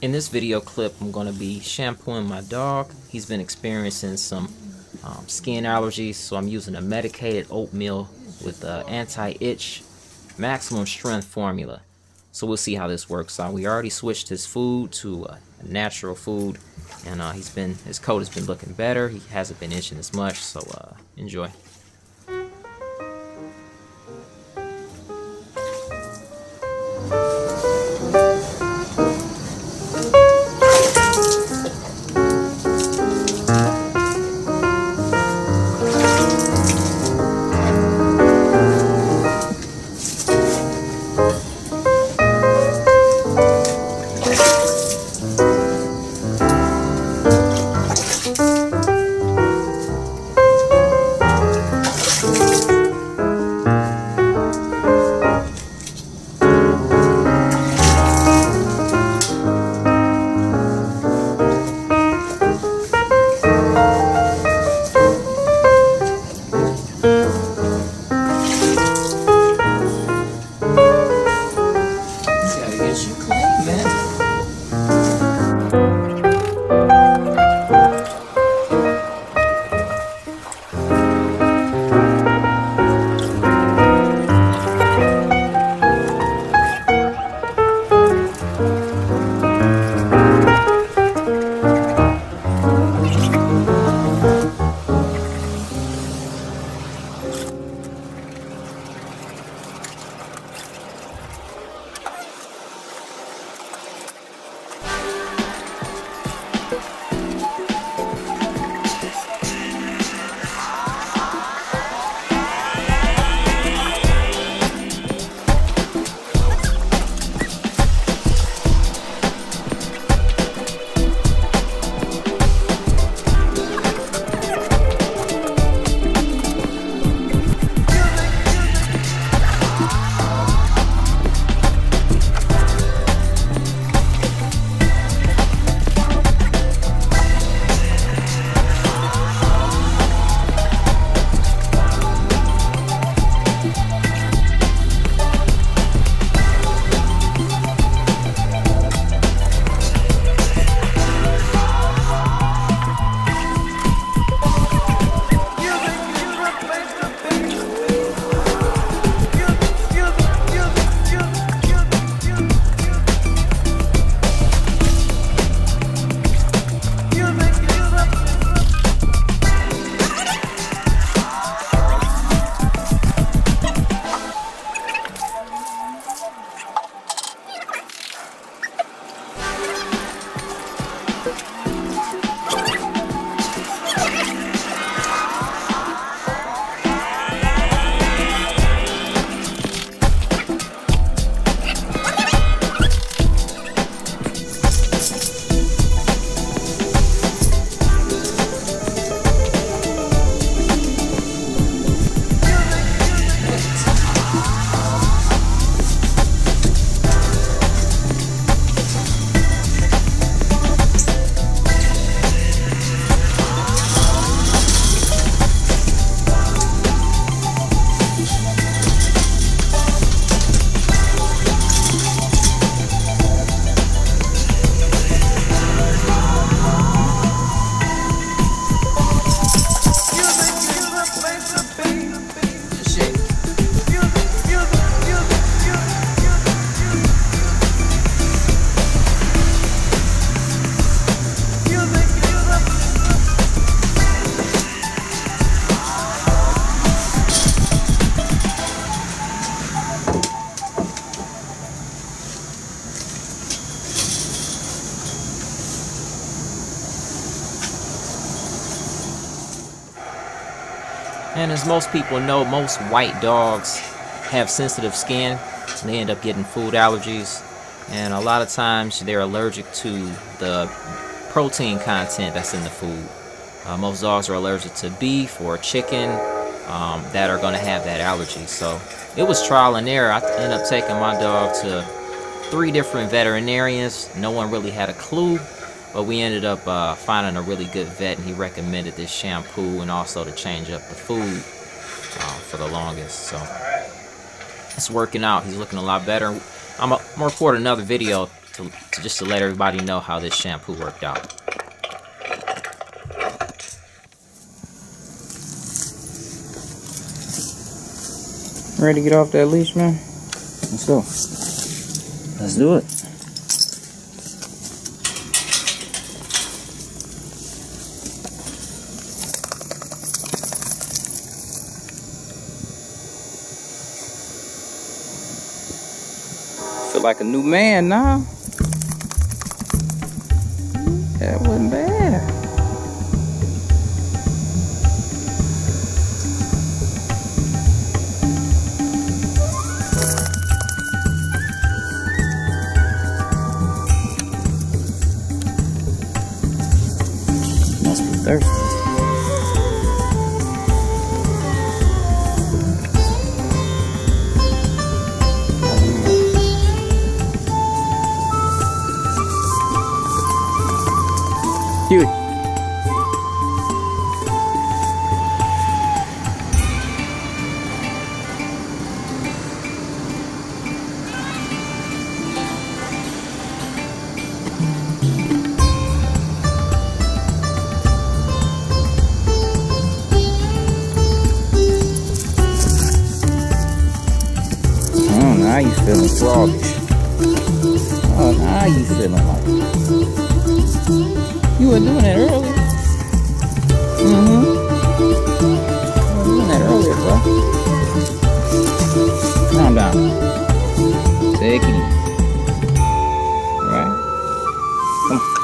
In this video clip, I'm going to be shampooing my dog. He's been experiencing some um, skin allergies, so I'm using a medicated oatmeal with uh, anti-itch maximum strength formula. So we'll see how this works out. We already switched his food to a natural food, and uh, he's been his coat has been looking better. He hasn't been itching as much, so uh, enjoy. And as most people know, most white dogs have sensitive skin. And they end up getting food allergies. And a lot of times they're allergic to the protein content that's in the food. Uh, most dogs are allergic to beef or chicken um, that are going to have that allergy. So it was trial and error. I ended up taking my dog to three different veterinarians. No one really had a clue. But we ended up uh, finding a really good vet, and he recommended this shampoo and also to change up the food uh, for the longest. So it's working out. He's looking a lot better. I'm gonna report another video to, to just to let everybody know how this shampoo worked out. Ready to get off that leash, man? Let's go. Let's do it. Feel like a new man now. That wasn't bad. Must be thirsty. now you feeling froggish. Oh, now you feeling like... You were doing that earlier. Mm-hmm. You were doing that earlier, bro. Calm down. Take it easy. Alright? Come on.